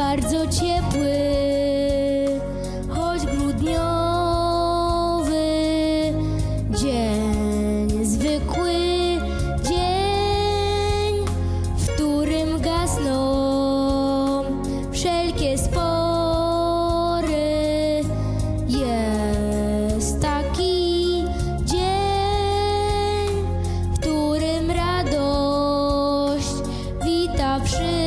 bardzo ciepły, choć grudniowy dzień, zwykły dzień, w którym gasną wszelkie spory. Jest taki dzień, w którym radość wita wszystkich.